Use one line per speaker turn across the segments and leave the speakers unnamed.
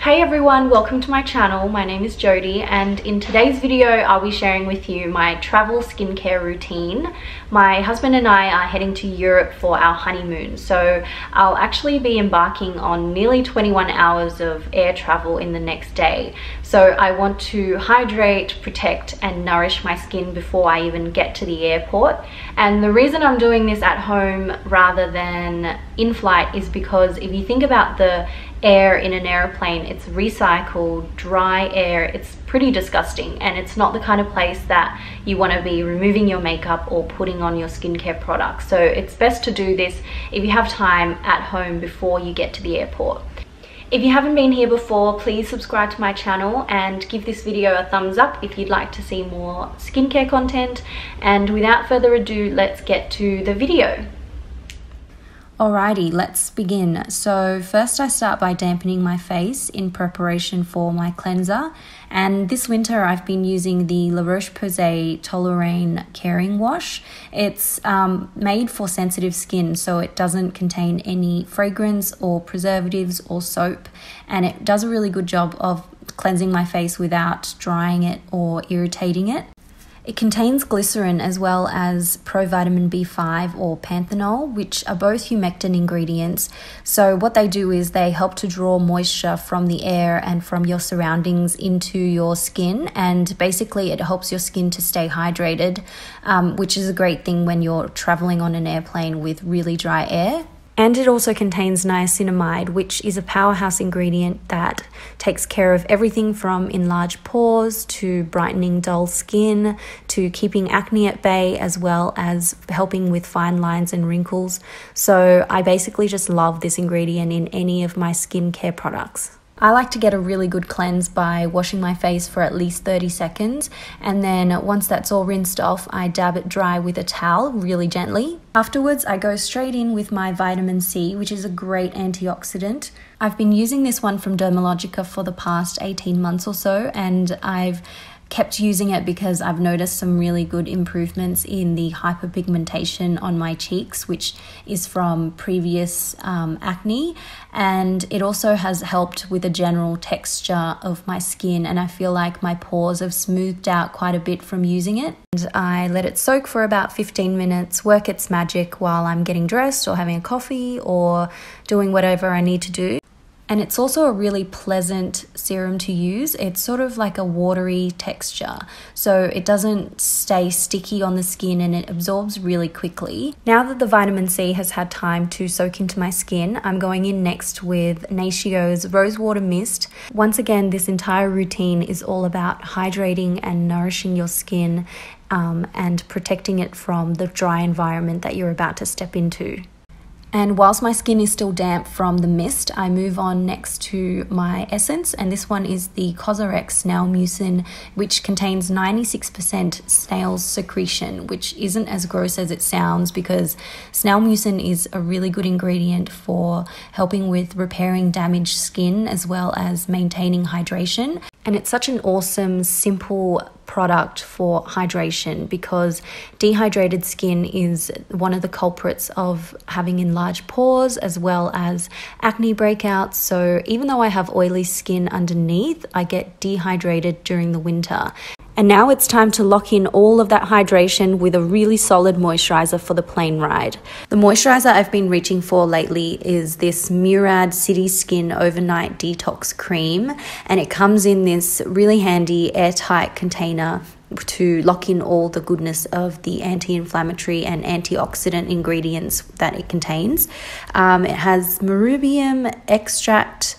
Hey everyone, welcome to my channel. My name is Jody and in today's video I'll be sharing with you my travel skincare routine. My husband and I are heading to Europe for our honeymoon so I'll actually be embarking on nearly 21 hours of air travel in the next day. So I want to hydrate, protect and nourish my skin before I even get to the airport. And the reason I'm doing this at home rather than in flight is because if you think about the air in an airplane, it's recycled, dry air. It's pretty disgusting and it's not the kind of place that you want to be removing your makeup or putting on your skincare products. So it's best to do this if you have time at home before you get to the airport. If you haven't been here before, please subscribe to my channel and give this video a thumbs up if you'd like to see more skincare content. And without further ado, let's get to the video.
Alrighty, let's begin. So first I start by dampening my face in preparation for my cleanser. And this winter I've been using the La Roche-Posay Toleriane Caring Wash. It's um, made for sensitive skin, so it doesn't contain any fragrance or preservatives or soap. And it does a really good job of cleansing my face without drying it or irritating it. It contains glycerin as well as provitamin B5 or panthenol, which are both humectant ingredients. So, what they do is they help to draw moisture from the air and from your surroundings into your skin, and basically, it helps your skin to stay hydrated, um, which is a great thing when you're traveling on an airplane with really dry air. And it also contains niacinamide, which is a powerhouse ingredient that takes care of everything from enlarged pores to brightening dull skin to keeping acne at bay, as well as helping with fine lines and wrinkles. So I basically just love this ingredient in any of my skincare products. I like to get a really good cleanse by washing my face for at least 30 seconds and then once that's all rinsed off, I dab it dry with a towel really gently. Afterwards, I go straight in with my vitamin C, which is a great antioxidant. I've been using this one from Dermalogica for the past 18 months or so and I've kept using it because I've noticed some really good improvements in the hyperpigmentation on my cheeks, which is from previous um, acne. And it also has helped with the general texture of my skin. And I feel like my pores have smoothed out quite a bit from using it. And I let it soak for about 15 minutes, work its magic while I'm getting dressed or having a coffee or doing whatever I need to do. And it's also a really pleasant serum to use. It's sort of like a watery texture, so it doesn't stay sticky on the skin and it absorbs really quickly. Now that the vitamin C has had time to soak into my skin, I'm going in next with Natio's Rosewater Mist. Once again, this entire routine is all about hydrating and nourishing your skin um, and protecting it from the dry environment that you're about to step into. And whilst my skin is still damp from the mist, I move on next to my essence, and this one is the Cosrx Snail Mucin, which contains 96% snail's secretion, which isn't as gross as it sounds because snail mucin is a really good ingredient for helping with repairing damaged skin as well as maintaining hydration. And it's such an awesome, simple product for hydration because dehydrated skin is one of the culprits of having enlarged pores as well as acne breakouts. So, even though I have oily skin underneath, I get dehydrated during the winter. And now it's time to lock in all of that hydration with a really solid moisturizer for the plane ride. The moisturizer I've been reaching for lately is this Murad City Skin Overnight Detox Cream, and it comes in this really handy airtight container to lock in all the goodness of the anti inflammatory and antioxidant ingredients that it contains. Um, it has marrubium extract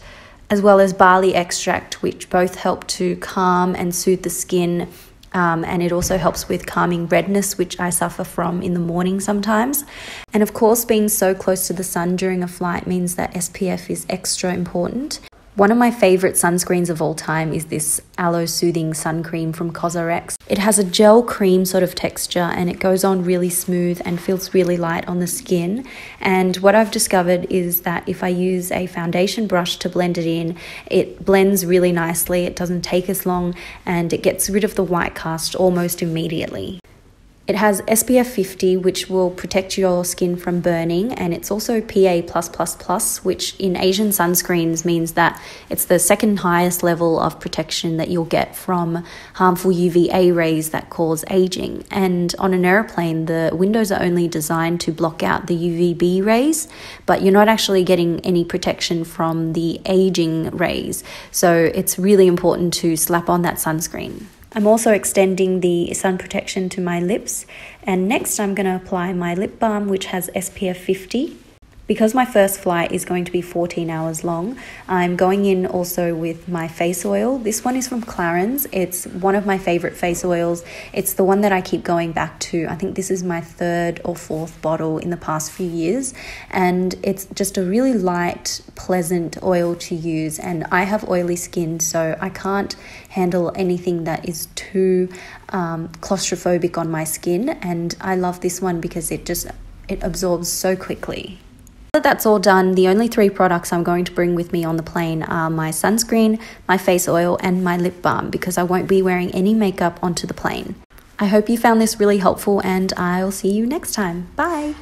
as well as barley extract, which both help to calm and soothe the skin. Um, and it also helps with calming redness, which I suffer from in the morning sometimes. And of course, being so close to the sun during a flight means that SPF is extra important. One of my favorite sunscreens of all time is this Aloe Soothing Sun Cream from Cosrx. It has a gel cream sort of texture and it goes on really smooth and feels really light on the skin. And what I've discovered is that if I use a foundation brush to blend it in, it blends really nicely, it doesn't take as long, and it gets rid of the white cast almost immediately. It has SPF 50, which will protect your skin from burning, and it's also PA, which in Asian sunscreens means that it's the second highest level of protection that you'll get from harmful UVA rays that cause aging. And on an aeroplane, the windows are only designed to block out the UVB rays, but you're not actually getting any protection from the aging rays. So it's really important to slap on that sunscreen. I'm also extending the sun protection to my lips. And next I'm going to apply my lip balm which has SPF 50 because my first flight is going to be 14 hours long, I'm going in also with my face oil. This one is from Clarins. It's one of my favorite face oils. It's the one that I keep going back to. I think this is my third or fourth bottle in the past few years. And it's just a really light, pleasant oil to use. And I have oily skin, so I can't handle anything that is too um, claustrophobic on my skin. And I love this one because it just it absorbs so quickly that that's all done, the only three products I'm going to bring with me on the plane are my sunscreen, my face oil, and my lip balm because I won't be wearing any makeup onto the plane. I hope you found this really helpful and I'll see you next time. Bye!